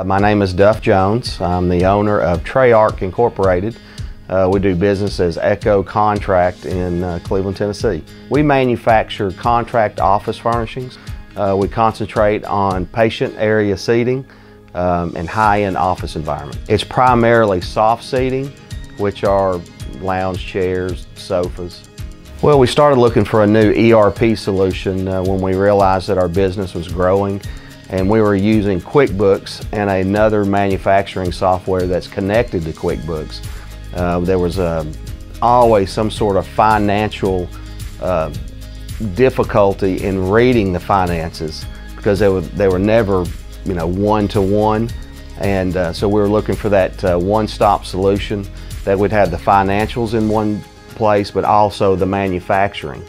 Uh, my name is Duff Jones. I'm the owner of Treyarch Incorporated. Uh, we do business as EKO Contract in uh, Cleveland, Tennessee. We manufacture contract office furnishings. Uh, we concentrate on patient area seating um, and high-end office environment. It's primarily soft seating, which are lounge chairs, sofas. Well, we started looking for a new ERP solution uh, when we realized that our business was growing and we were using QuickBooks and another manufacturing software that's connected to QuickBooks. Uh, there was uh, always some sort of financial uh, difficulty in reading the finances because they were, they were never you know, one-to-one. -one. And uh, so we were looking for that uh, one-stop solution that would have the financials in one place, but also the manufacturing.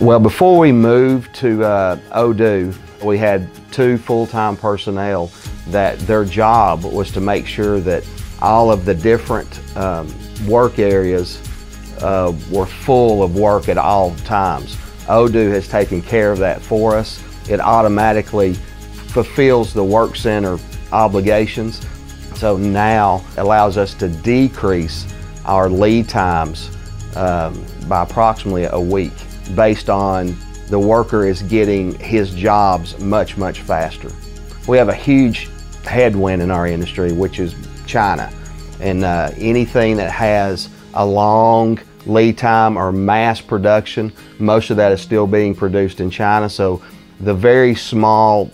Well, before we moved to uh, Odoo, we had two full-time personnel that their job was to make sure that all of the different um, work areas uh, were full of work at all times. Odoo has taken care of that for us. It automatically fulfills the work center obligations. So now allows us to decrease our lead times um, by approximately a week based on the worker is getting his jobs much, much faster. We have a huge headwind in our industry, which is China. And uh, anything that has a long lead time or mass production, most of that is still being produced in China. So the very small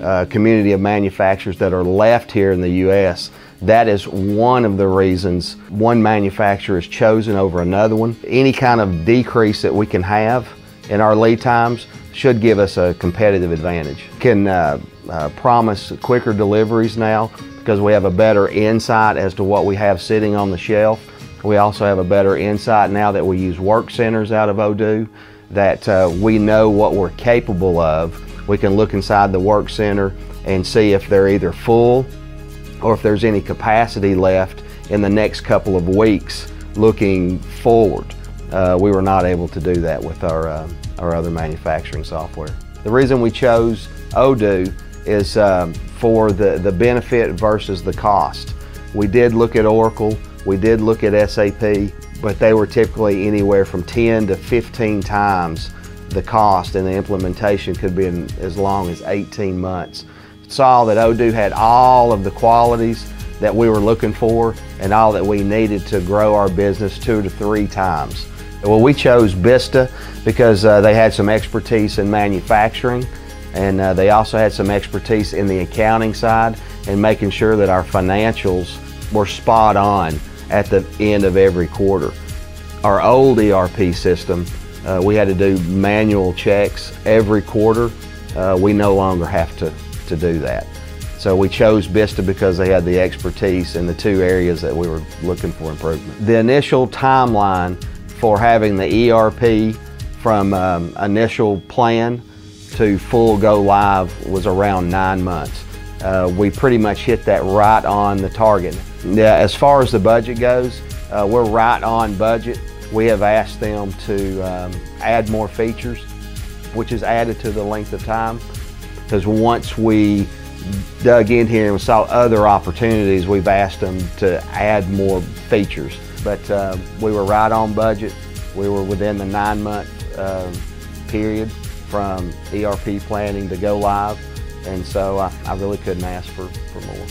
uh, community of manufacturers that are left here in the U.S., that is one of the reasons one manufacturer is chosen over another one. Any kind of decrease that we can have in our lead times should give us a competitive advantage. Can uh, uh, promise quicker deliveries now because we have a better insight as to what we have sitting on the shelf. We also have a better insight now that we use work centers out of Odoo that uh, we know what we're capable of. We can look inside the work center and see if they're either full or if there's any capacity left in the next couple of weeks looking forward. Uh, we were not able to do that with our, uh, our other manufacturing software. The reason we chose Odoo is um, for the, the benefit versus the cost. We did look at Oracle, we did look at SAP, but they were typically anywhere from 10 to 15 times the cost and the implementation could be as long as 18 months. Saw that Odoo had all of the qualities that we were looking for and all that we needed to grow our business two to three times. Well, we chose Bista because uh, they had some expertise in manufacturing and uh, they also had some expertise in the accounting side and making sure that our financials were spot on at the end of every quarter. Our old ERP system, uh, we had to do manual checks every quarter. Uh, we no longer have to, to do that. So we chose Bista because they had the expertise in the two areas that we were looking for improvement. The initial timeline for having the ERP from um, initial plan to full go live was around nine months. Uh, we pretty much hit that right on the target. Yeah, as far as the budget goes, uh, we're right on budget. We have asked them to um, add more features, which is added to the length of time. Because once we dug in here and saw other opportunities, we've asked them to add more features but uh, we were right on budget. We were within the nine month uh, period from ERP planning to go live. And so I, I really couldn't ask for, for more.